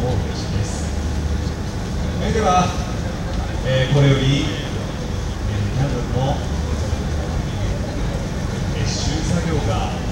も嬉しいです。それでは、えー、これより、えー、キャンドルの撤収作業が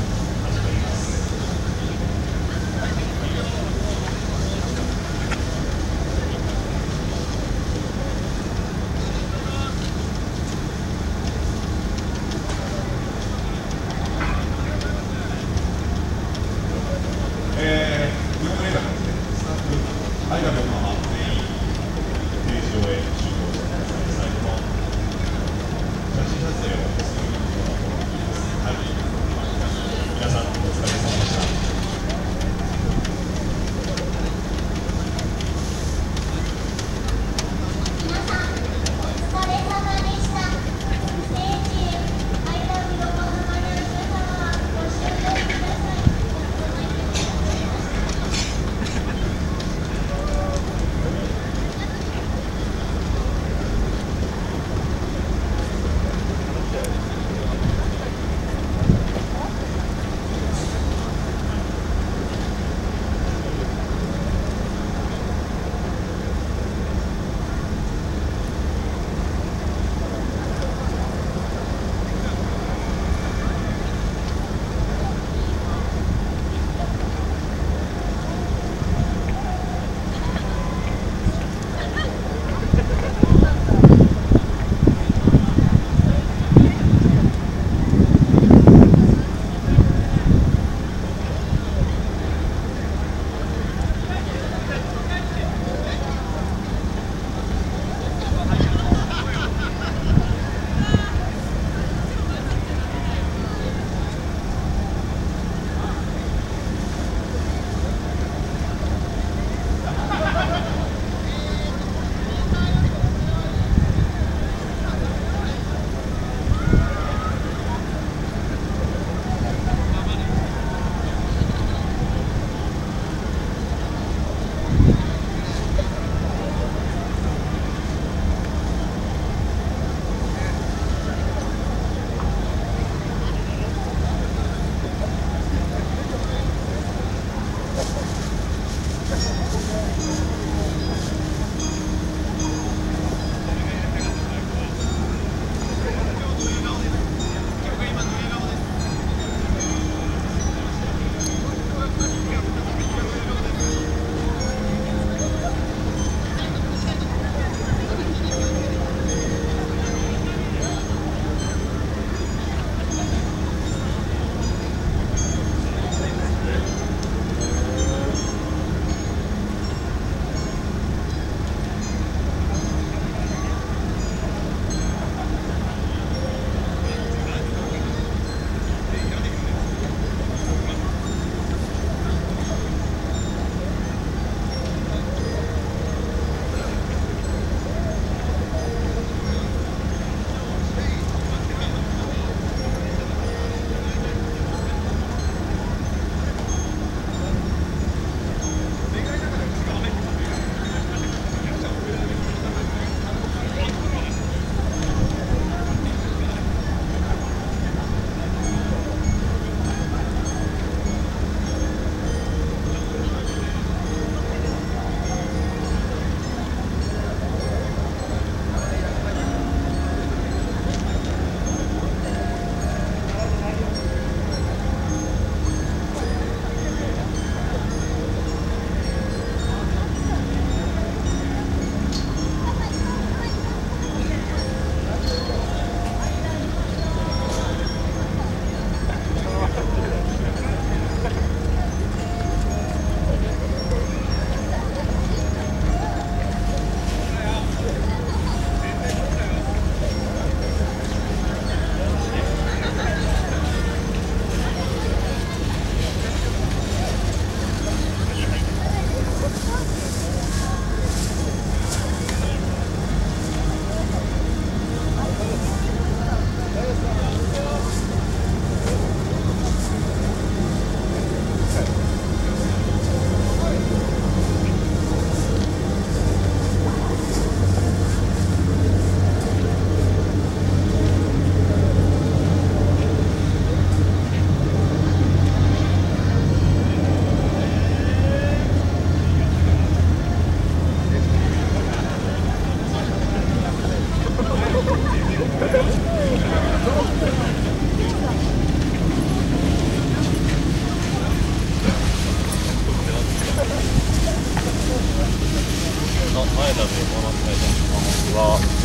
哦